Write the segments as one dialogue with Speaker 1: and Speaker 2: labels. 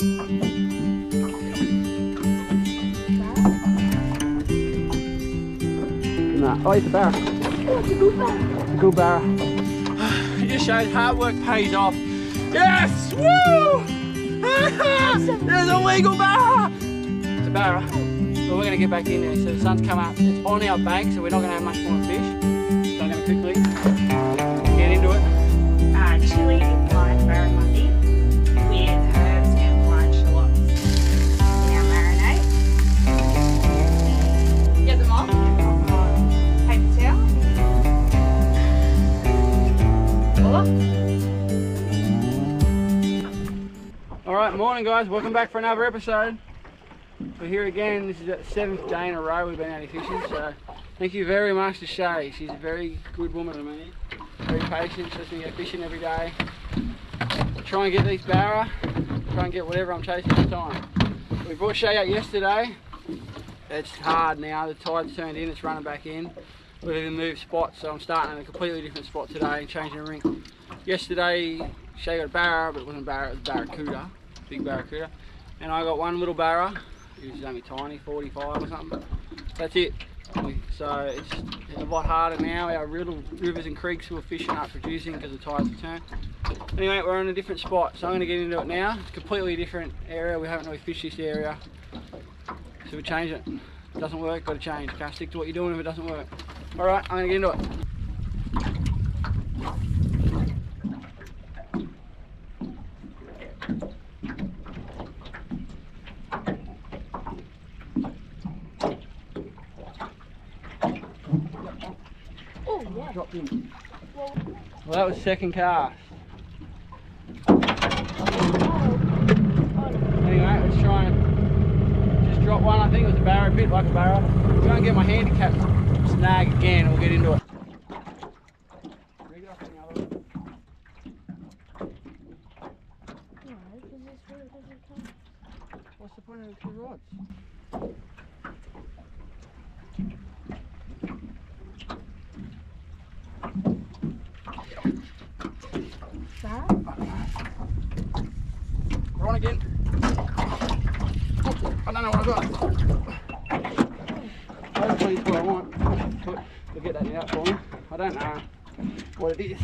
Speaker 1: Nah. Oh, it's a barra. It's a good barra. It just shows hard work pays off. Yes! Woo! There's a legal barra! It's a barra. But we're going to get back in there. So the sun's come up. It's on our bank, so we're not going to have much more fish. So I'm going to quickly get into it.
Speaker 2: uh,
Speaker 1: All right, morning guys. Welcome back for another episode. We're here again. This is the seventh day in a row we've been out here fishing. So thank you very much to Shay. She's a very good woman to me. Very patient. She lets me go fishing every day. Try and get these barra. Try and get whatever I'm chasing the time. We brought Shay out yesterday. It's hard now. The tide's turned in. It's running back in. We've moved spots, so I'm starting in a completely different spot today and changing the rink. Yesterday, Shay got a barra, but it wasn't a barra, it was a barracuda, big barracuda. And I got one little barra, it was only tiny, 45 or something. That's it. So it's a lot harder now. Our little rivers and creeks who are fishing aren't producing because the tides have turned. Anyway, we're in a different spot, so I'm going to get into it now. It's a completely different area. We haven't really fished this area. So we change it. It doesn't work, got to change. Can't stick to what you're doing if it doesn't work. All right, I'm going to get into it. Dropped in. Well, that was second cast. Anyway, let's try and just drop one. I think it was a barra pit, like a barra. Try and get my handicap snag again we'll get into it up on the other one. What's the point of the two rods? We're on again. Oh, I don't know what I got. Hopefully it's what I want. But We'll get that out for me. I don't know what it is.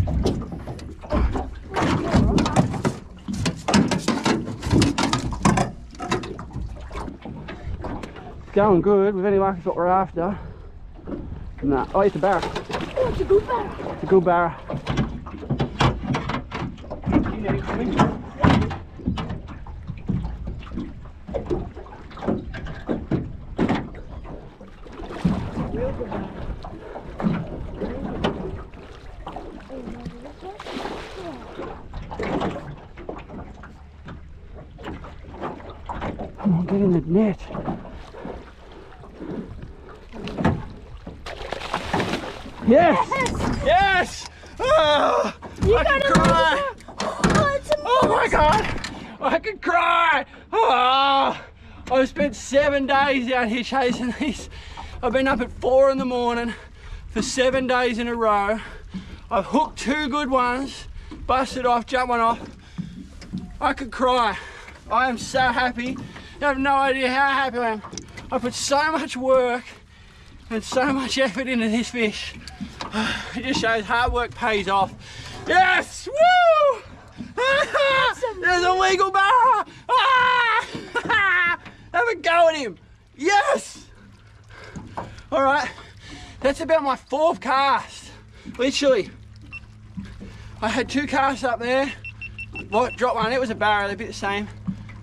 Speaker 1: It's going good. With any luck, it's what we're after. Nah. Oh, it's a barra.
Speaker 3: Oh, it's a good barra.
Speaker 1: It's a good barra. You need it for me?
Speaker 3: Real good barra.
Speaker 1: Come on, get in the net. Yes! Yes! Ah, oh, I
Speaker 3: got
Speaker 1: can cry!
Speaker 3: Oh,
Speaker 1: Oh my god! I can cry! Ah. Oh, I've spent seven days out here chasing these. I've been up at four in the morning for seven days in a row. I've hooked two good ones, busted off, jumped one off. I could cry. I am so happy. You have no idea how happy I am. I put so much work and so much effort into this fish. It just shows hard work pays off. Yes! Woo! There's a legal barra! Ah! Have a go at him! Yes! Alright, that's about my fourth cast. Literally. I had two casts up there. What dropped one, it was a they're a bit the same.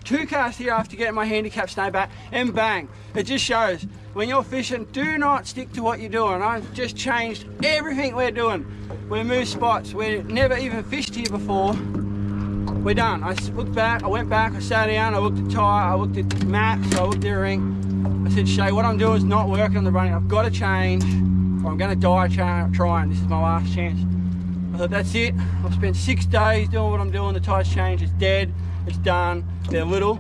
Speaker 1: Two casts here after getting my handicap snag back, and bang. It just shows when you're fishing, do not stick to what you're doing. I've just changed everything we're doing. We moved spots, we never even fished here before. We're done. I looked back, I went back, I sat down, I looked at Ty, I looked at maps, I looked at ring. I said, Shay, what I'm doing is not working on the running. I've got to change, or I'm going to die trying. This is my last chance. I thought, that's it. I've spent six days doing what I'm doing. The tide's changed. It's dead. It's done. They're little.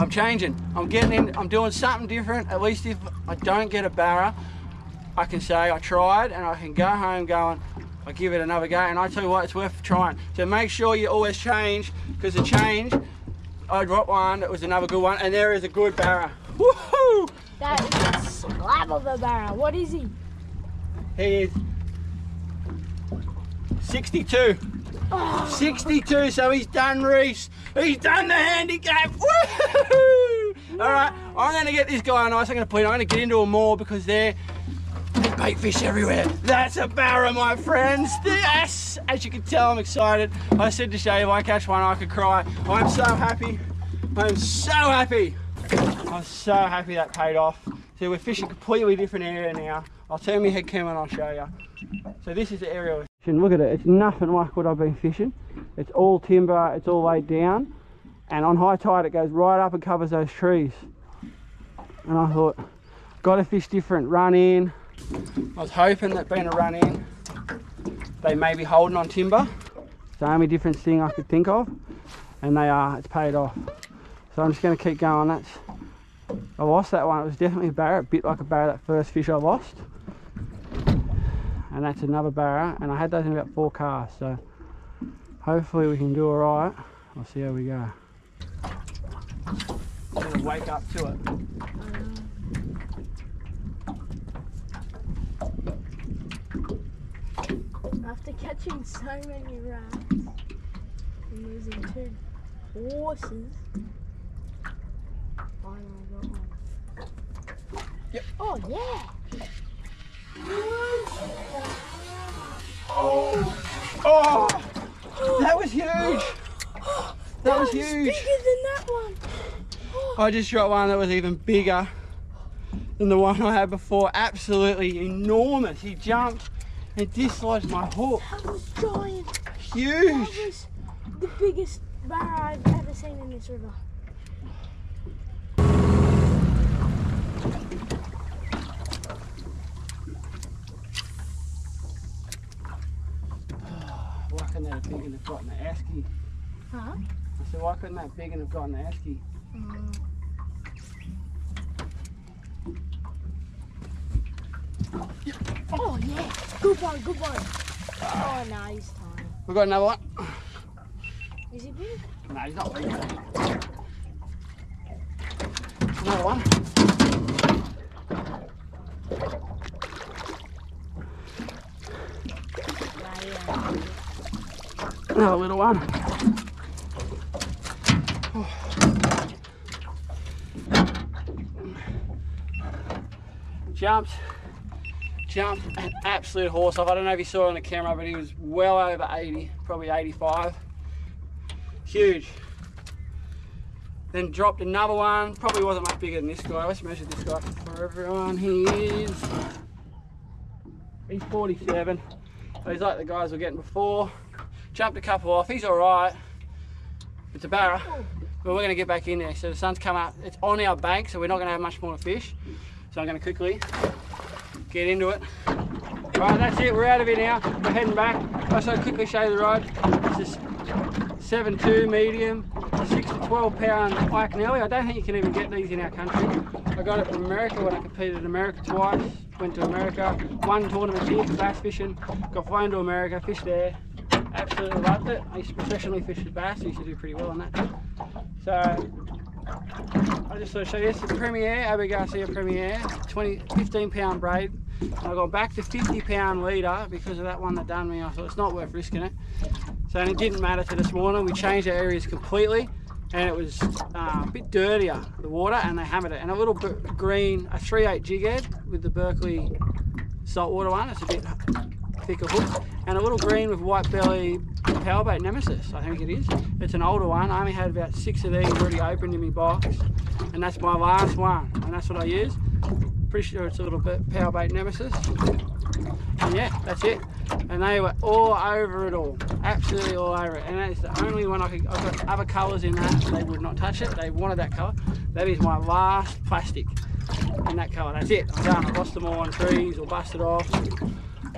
Speaker 1: I'm changing. I'm getting in. I'm doing something different. At least if I don't get a barra, I can say I tried and I can go home going, I give it another go. And I tell you what, it's worth trying. So make sure you always change because the change I dropped one. That was another good one. And there is a good barra. Woohoo!
Speaker 3: That is a slab of a barra. What is he?
Speaker 1: He is 62.
Speaker 3: Oh,
Speaker 1: 62, so he's done Reese. He's done the handicap. Woohoo! All right, I'm going to get this guy nice. I'm going to put. I'm going to get into him more because they're bait fish everywhere. That's a barra, my friends. Yes! As you can tell, I'm excited. I said to Shay, if I catch one, I could cry. I'm so happy. I'm so happy. I'm so happy that paid off. So we're fishing completely different area now. I'll turn my head cam and I'll show you. So this is the area Look at it. It's nothing like what I've been fishing. It's all timber. It's all laid down. And on high tide, it goes right up and covers those trees. And I thought, got to fish different. Run in. I was hoping that being a run in, they may be holding on timber. It's the only different thing I could think of. And they are. It's paid off. So I'm just going to keep going. That's I lost that one. It was definitely a barra, a bit like a barra that first fish I lost. And that's another barra, and I had those in about four casts, so hopefully we can do all right. We'll see how we go. I'm gonna wake up to it.
Speaker 3: after catching so many rats and losing two horses, finally got one.
Speaker 1: Yep.
Speaker 3: Oh yeah.
Speaker 1: Oh! oh, that was huge. That was
Speaker 3: bigger
Speaker 1: huge.
Speaker 3: than that one.
Speaker 1: I just shot one that was even bigger than the one I had before. Absolutely enormous. He jumped and dislodged my hook.
Speaker 3: That was giant.
Speaker 1: Huge.
Speaker 3: That was the biggest bar I've ever seen in this river.
Speaker 1: Couldn't that have big and have gotten the Esky?
Speaker 3: Huh?
Speaker 1: I said, why couldn't that big and have gotten the Esky? Mm.
Speaker 3: Oh yeah. Good one, good one. Oh no, he's tiny.
Speaker 1: We got another one.
Speaker 3: Is he big?
Speaker 1: No, he's not big. Another one.
Speaker 3: Nah, yeah.
Speaker 1: Another little one. Jumped, jumped an absolute horse off. I don't know if you saw it on the camera, but he was well over 80, probably 85. Huge. Then dropped another one. Probably wasn't much bigger than this guy. Let's measure this guy for everyone. He is. He's 47. So he's like the guys we were getting before. Jumped a couple off. He's all right. It's a barra, but we're going to get back in there. So the sun's come up. It's on our bank, so we're not going to have much more to fish. So I'm going to quickly get into it. All right, that's it. We're out of here now. We're heading back. I'll also quickly show you the rod. This is 7.2 medium, 6 to 12 pound Iconelli. I don't think you can even get these in our country. I got it from America when I competed in America twice. Went to America, won tournaments here for bass fishing. Got flown to America, fished there. Absolutely loved it. I used to professionally fish with bass. I used to do pretty well on that. So I just thought I'd show you this. Premier, Abu Garcia Premier, 20, 15 pound braid. I got back to 50 pound leader because of that one that done me. I thought it's not worth risking it. So and it didn't matter to this morning. We changed our areas completely and it was uh, a bit dirtier, the water, and they hammered it. And a little bit green, a 3.8 jig head with the Berkley saltwater one. It's a bit thicker hook. And a little green with white belly power bait nemesis, I think it is. It's an older one. I only had about six of these already opened in my box. And that's my last one. And that's what I use. Pretty sure it's a little bit power bait nemesis. And yeah, that's it. And they were all over it all. Absolutely all over it. And that's the only one I could, I've got other colours in that. They would not touch it. They wanted that colour. That is my last plastic in that colour. That's it. I'm done. I lost them all on trees or busted off.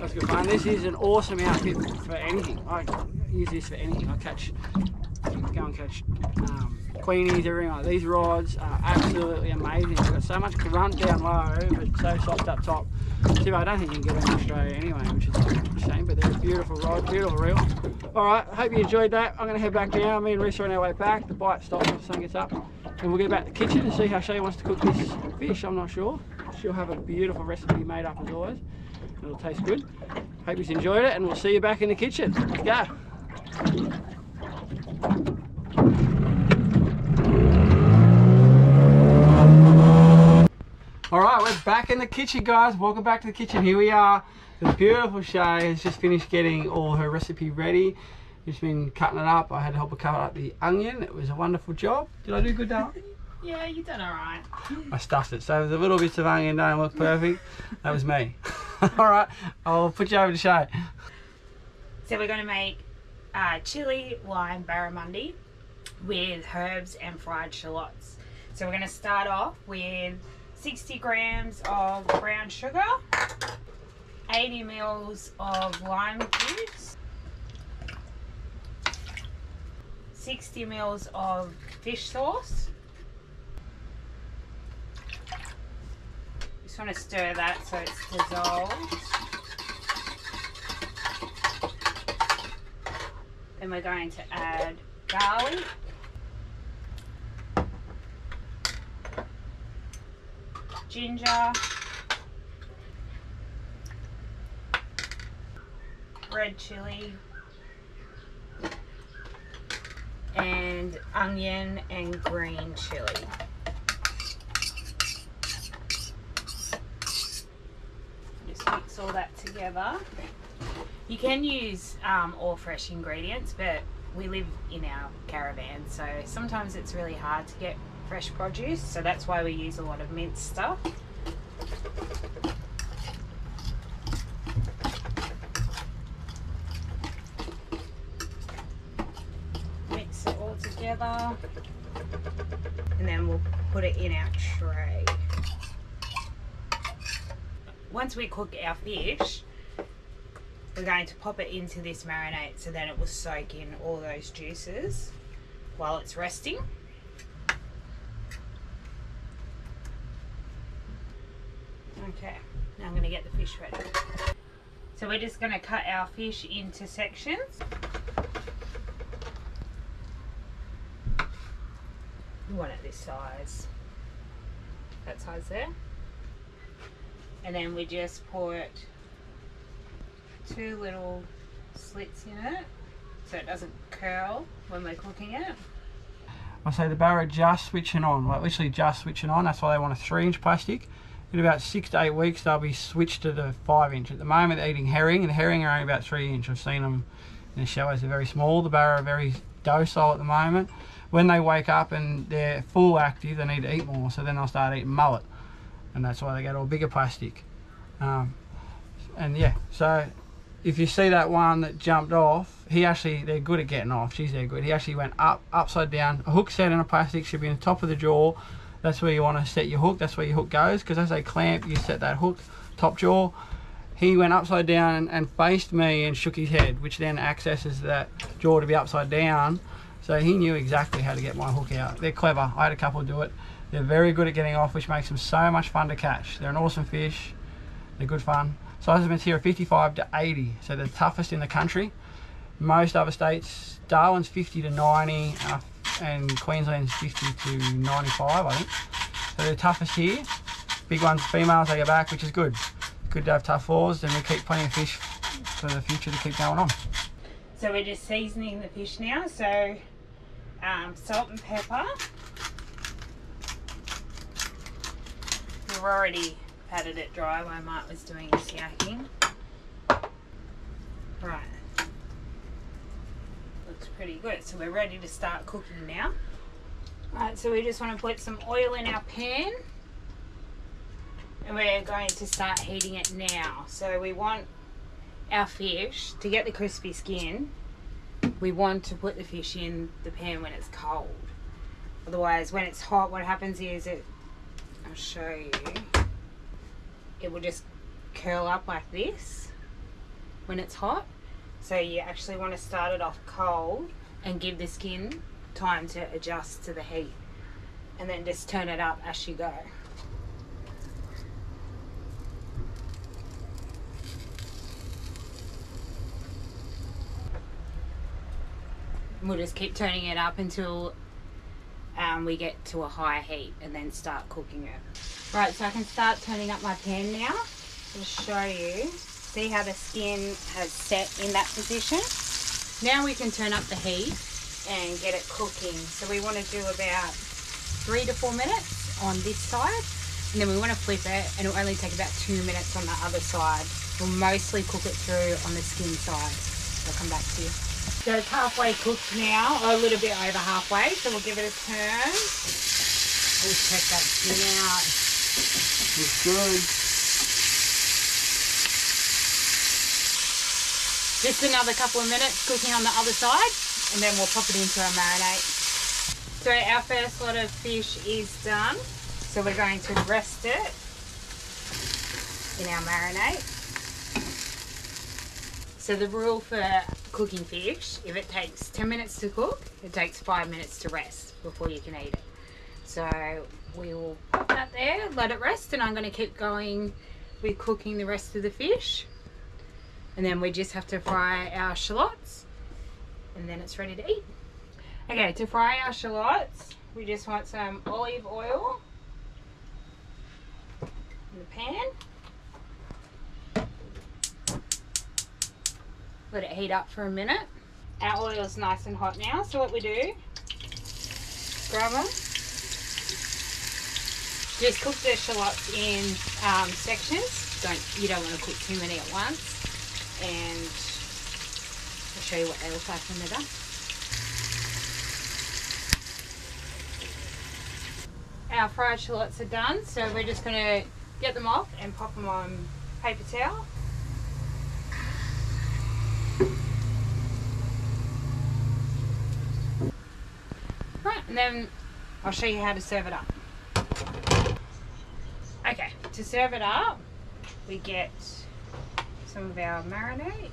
Speaker 1: That's good. This is an awesome outfit for anything. I use this for anything. I catch, go and catch um, cleanies, everything like. These rods are absolutely amazing. They've got so much grunt down low, but so soft up top. See, I don't think you can get them in Australia anyway, which is a shame, but they're a beautiful rod, beautiful reel. All right, hope you enjoyed that. I'm going to head back down. Me and Reese are on our way back. The bite stops the sun gets up. And we'll get back to the kitchen and see how Shay wants to cook this fish. I'm not sure. She'll have a beautiful recipe made up as always. It'll taste good. Hope you've enjoyed it, and we'll see you back in the kitchen. Let's go. All right, we're back in the kitchen, guys. Welcome back to the kitchen. Here we are. The beautiful Shay has just finished getting all her recipe ready. Just been cutting it up. I had to help her cut up the onion. It was a wonderful job. Did I do good, Darren?
Speaker 2: Yeah, you done alright.
Speaker 1: I stuffed it. So a little bit of onion don't look perfect. That was me. all right, I'll put you over to Shay.
Speaker 2: So we're going to make uh, chili lime barramundi with herbs and fried shallots. So we're going to start off with 60 grams of brown sugar, 80 mils of lime juice, 60 mils of fish sauce. Just want to stir that so it's dissolved. Then we're going to add garlic. Ginger. Red chili. And onion and green chili. Just mix all that together. You can use um, all fresh ingredients, but we live in our caravan, so sometimes it's really hard to get fresh produce. So that's why we use a lot of minced stuff. Mix it all together, and then we'll put it in our tray. Once we cook our fish, we're going to pop it into this marinade so then it will soak in all those juices while it's resting. Okay, now I'm going to get the fish ready. So we're just going to cut our fish into sections. Want it this size. That size there. And then we just put two little slits in it so it doesn't curl when we're cooking it.
Speaker 1: I say the barra just switching on, like literally just switching on. That's why they want a three inch plastic. In about six to eight weeks, they'll be switched to the five inch. At the moment, they're eating herring, and the herring are only about three inch. I've seen them in the shallows, they're very small. The barra are very docile at the moment. When they wake up and they're full active, they need to eat more, so then they'll start eating mullet. And that's why they get all bigger plastic. Um, and yeah, so if you see that one that jumped off, he actually, they're good at getting off. She's they're good. He actually went up, upside down. A hook set in a plastic should be in the top of the jaw. That's where you want to set your hook. That's where your hook goes. Because as they clamp, you set that hook, top jaw. He went upside down and, and faced me and shook his head, which then accesses that jaw to be upside down. So he knew exactly how to get my hook out. They're clever. I had a couple do it. They're very good at getting off, which makes them so much fun to catch. They're an awesome fish. They're good fun. Size here are 55 to 80, so the toughest in the country. Most other states, Darwin's 50 to 90, uh, and Queensland's 50 to 95, I think. So they're the toughest here. Big ones, females, they go back, which is good. Good to have tough fours, and we keep plenty of fish for the future to keep going on.
Speaker 2: So we're just seasoning the fish now. So um, salt and pepper. We've already patted it dry while Mark was doing his yakking. Right. Looks pretty good. So we're ready to start cooking now. Right, so we just want to put some oil in our pan. And we're going to start heating it now. So we want our fish to get the crispy skin. We want to put the fish in the pan when it's cold. Otherwise, when it's hot, what happens is it, I'll show you, it will just curl up like this when it's hot. So you actually want to start it off cold and give the skin time to adjust to the heat. And then just turn it up as you go. We'll just keep turning it up until um, we get to a high heat and then start cooking it. Right, so I can start turning up my pan now. Just show you. See how the skin has set in that position? Now we can turn up the heat and get it cooking. So we want to do about three to four minutes on this side. And then we want to flip it and it'll only take about two minutes on the other side. We'll mostly cook it through on the skin side. I'll come back to you. So it's halfway cooked now, a little bit over halfway. So we'll give it a turn. We'll check that skin out.
Speaker 1: Looks good.
Speaker 2: Just another couple of minutes cooking on the other side, and then we'll pop it into our marinade. So our first lot of fish is done. So we're going to rest it in our marinade. So the rule for cooking fish, if it takes 10 minutes to cook, it takes five minutes to rest before you can eat it. So we will put that there, let it rest, and I'm going to keep going with cooking the rest of the fish. And then we just have to fry our shallots, and then it's ready to eat. Okay, to fry our shallots, we just want some olive oil in the pan. Let it heat up for a minute. Our oil is nice and hot now, so what we do, grab them. Just cook the shallots in um, sections. Don't you don't want to cook too many at once. And I'll show you what they look like when they're done. Our fried shallots are done, so we're just going to get them off and pop them on paper towel. And then I'll show you how to serve it up. Okay, to serve it up, we get some of our marinade.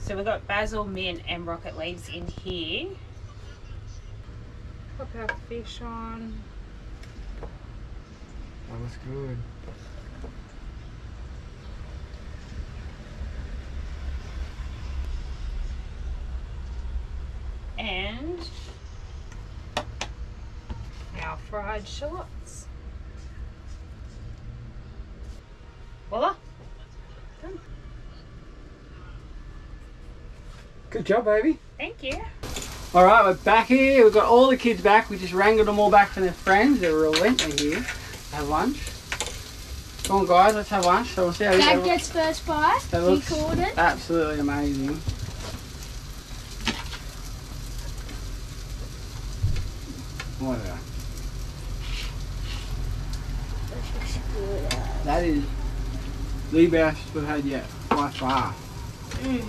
Speaker 2: So we've got basil, mint, and rocket leaves in here. Pop our fish on.
Speaker 1: That looks good.
Speaker 2: and our fried shallots. Voila!
Speaker 1: Good job, baby.
Speaker 2: Thank you.
Speaker 1: All right, we're back here. We've got all the kids back. We just wrangled them all back from their friends. They're relentless here. Have lunch. Come on, guys. Let's have lunch. So we'll see how
Speaker 3: Dad
Speaker 1: that
Speaker 3: gets first bite.
Speaker 1: That
Speaker 3: He
Speaker 1: looks-
Speaker 3: called it.
Speaker 1: Absolutely amazing. What a- That is the best we've had yet, by far.
Speaker 3: Mm.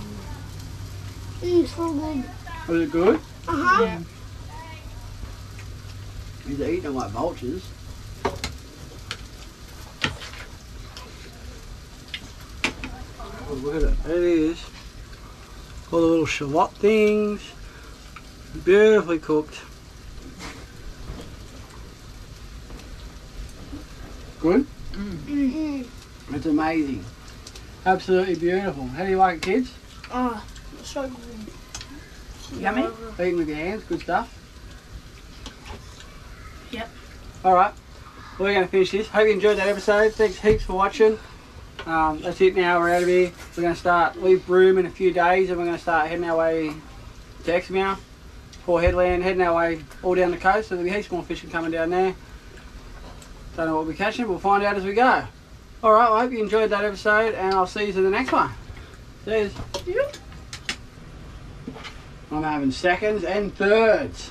Speaker 3: Mm, so good.
Speaker 1: Was it good?
Speaker 3: Uh huh.
Speaker 2: Yeah.
Speaker 1: He's eating them like vultures. Oh, look at it. There it is. All the little shallot things. Beautifully cooked. Good?
Speaker 3: Mm-hmm.
Speaker 1: It's amazing. Absolutely beautiful. How do you like it, kids?
Speaker 3: Oh, so good.
Speaker 2: Yummy?
Speaker 1: Eating with your hands, good stuff.
Speaker 2: Yep.
Speaker 1: Alright, well, we're going to finish this. Hope you enjoyed that episode. Thanks heaps for watching. Um, that's it now, we're out of here. We're going to start, leave Broome in a few days and we're going to start heading our way to Exmouth, Port Hedland, heading our way all down the coast. So there'll be heaps more fishing coming down there. Don't know what we'll be catching, we'll find out as we go. Alright, well, I hope you enjoyed that episode and I'll see you to the next one. Cheers. I'm having seconds and thirds.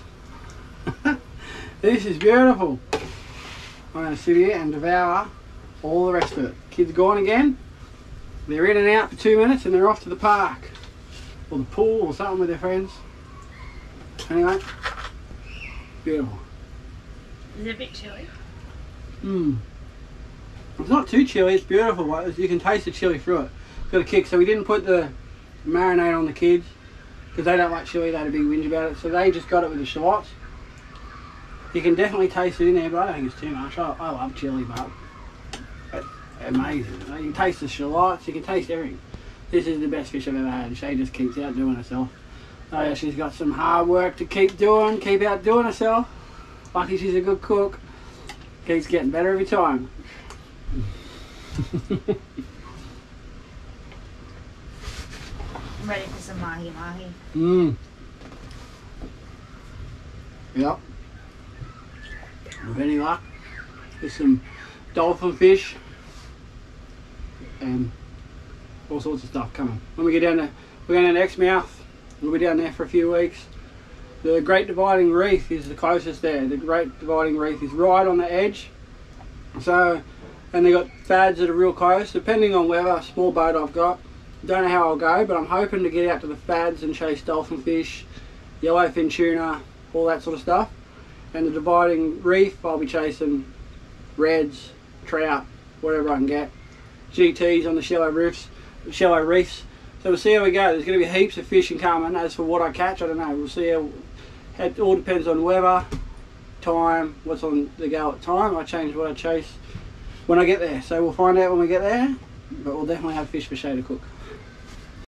Speaker 1: this is beautiful. I'm going to sit here and devour all the rest of it. Kids gone again. They're in and out for two minutes and they're off to the park or the pool or something with their friends. Anyway, beautiful.
Speaker 2: Is it a bit chilly?
Speaker 1: Mmm. It's not too chilly, it's beautiful. You can taste the chili through it. It's got a kick. So we didn't put the marinade on the kids because they don't like chili, they had a big whinge about it. So they just got it with the shallots. You can definitely taste it in there, but I don't think it's too much. I, I love chili, but it's amazing. You can taste the shallots, you can taste everything. This is the best fish I've ever had. Shay just keeps outdoing herself. Oh yeah, she's got some hard work to keep doing, keep outdoing herself. Lucky she's a good cook. Keeps getting better every time.
Speaker 2: I'm ready for some mahi mahi.
Speaker 1: Mmm. Yep. With any luck, there's some dolphin fish and all sorts of stuff coming. When we get down to, we're going down to Exmouth, we'll be down there for a few weeks. The Great Dividing Reef is the closest there. The Great Dividing Reef is right on the edge. So, and they got fads that are real close, depending on whether small boat I've got. Don't know how I'll go, but I'm hoping to get out to the fads and chase dolphin fish, yellowfin tuna, all that sort of stuff. And the dividing reef, I'll be chasing reds, trout, whatever I can get. GTs on the shallow reefs, shallow reefs. So we'll see how we go. There's going to be heaps of fishing coming. As for what I catch, I don't know. We'll see how. It all depends on weather, time, what's on the go at time. I change what I chase when I get there. So we'll find out when we get there. But we'll definitely have fish for Shay to cook.